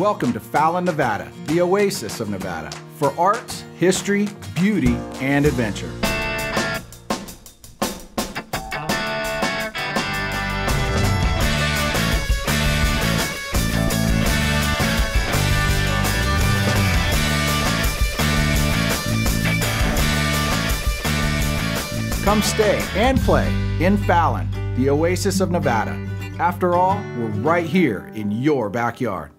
Welcome to Fallon, Nevada, the oasis of Nevada, for arts, history, beauty, and adventure. Come stay and play in Fallon, the oasis of Nevada. After all, we're right here in your backyard.